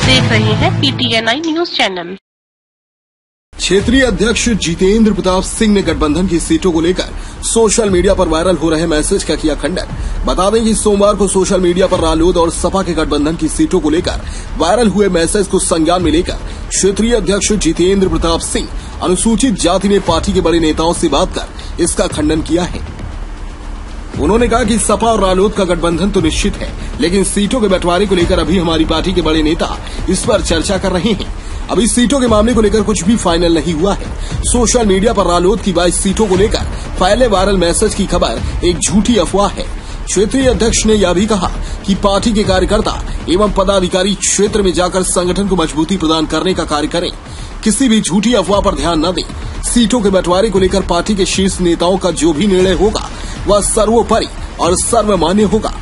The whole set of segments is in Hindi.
रहे हैं पीटीएनआई न्यूज़ चैनल क्षेत्रीय अध्यक्ष जितेंद्र प्रताप सिंह ने गठबंधन की सीटों को लेकर सोशल मीडिया पर वायरल हो रहे मैसेज का किया खंडन। बता दें कि सोमवार को सोशल मीडिया पर रालोद और सपा के गठबंधन की सीटों को लेकर वायरल हुए मैसेज को संज्ञान में लेकर क्षेत्रीय अध्यक्ष जितेंद्र प्रताप सिंह अनुसूचित जाति ने पार्टी के बड़े नेताओं से बात कर इसका खंडन किया है। उन्होंने कहा कि सपा और रालोद का गठबंधन तो निश्चित है, लेकिन सीटों के बंटवारे को लेकर अभी हमारी पार्टी के बड़े नेता इस पर चर्चा कर रहे हैं। अभी सीटों के मामले को लेकर कुछ भी फाइनल नहीं हुआ है। सोशल मीडिया पर रालोद की बाईस सीटों को लेकर पहले वायरल मैसेज की खबर एक झूठी अफवाह है। क्षेत्रीय अध्यक्ष ने यह भी कहा कि पार्टी के कार्यकर्ता एवं पदाधिकारी क्षेत्र में जाकर संगठन को मजबूती प्रदान करने का कार्य करें। किसी भी झूठी अफवाह पर ध्यान न दें। सीटों के बंटवारे को लेकर पार्टी के शीर्ष नेताओं का जो भी निर्णय होगा वह सर्वोपरि और सर्वमान्य होगा।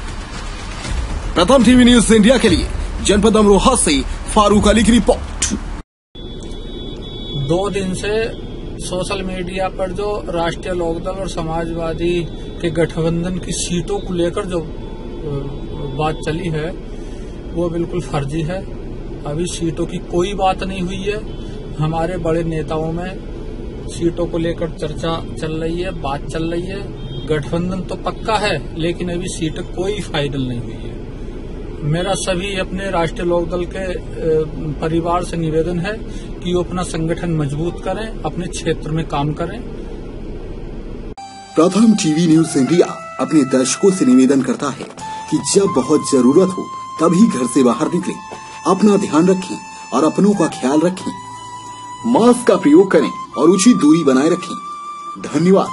प्रथम टीवी न्यूज़ इंडिया के लिए जनपद अमरोहा से फारूक अली की रिपोर्ट। दो दिन से सोशल मीडिया पर जो राष्ट्रीय लोकदल और समाजवादी के गठबंधन की सीटों को लेकर जो बात चली है, वो बिल्कुल फर्जी है। अभी सीटों की कोई बात नहीं हुई है। हमारे बड़े नेताओं में सीटों को लेकर चर्चा चल रही है, बात चल रही है। गठबंधन तो पक्का है लेकिन अभी सीट कोई फाइनल नहीं हुई है। मेरा सभी अपने राष्ट्रीय लोकदल के परिवार से निवेदन है कि वो अपना संगठन मज़बूत करें अपने क्षेत्र में काम करें। प्रथम टीवी न्यूज़ इंडिया अपने दर्शकों से निवेदन करता है कि जब बहुत ज़रूरत हो तभी घर से बाहर निकलें, अपना ध्यान रखें और अपनों का ख्याल रखें। मास्क का प्रयोग करें और उचित दूरी बनाए रखें। धन्यवाद।